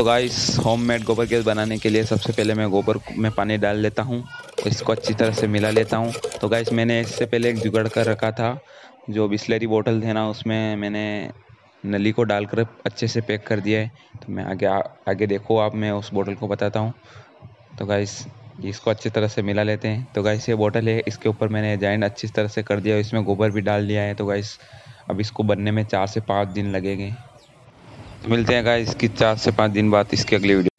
तो guys homemade गोबर gas बनाने के लिए सबसे पहले मैं गोबर में पानी डाल लेता हूँ इसको अच्छी तरह से मिला लेता हूँ। तो गाइस मैंने इससे पहले एक जुगाड़ कर रखा था जो बिस्लरी बोतल थे ना उसमें मैंने नली को डालकर अच्छे से पैक कर दिया है। तो मैं आगे आ, आगे देखो आप मैं उस बोतल को बताता हूँ। तो गाइस इसको अच्छी तरह से मिला लेते हैं। तो गाइस ये बोतल है इसके ऊपर मैंने जॉइंट अच्छी तरह से कर दिया इसमें गोबर भी डाल दिया है। तो गाइस अब इसको बनने में चार से पाँच दिन लगेंगे। मिलते हैं गाइस इसकी चार से पाँच दिन बाद इसके अगले वीडियो